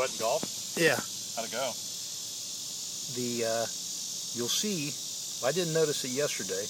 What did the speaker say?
what golf? Yeah. How'd it go? The uh, you'll see. I didn't notice it yesterday.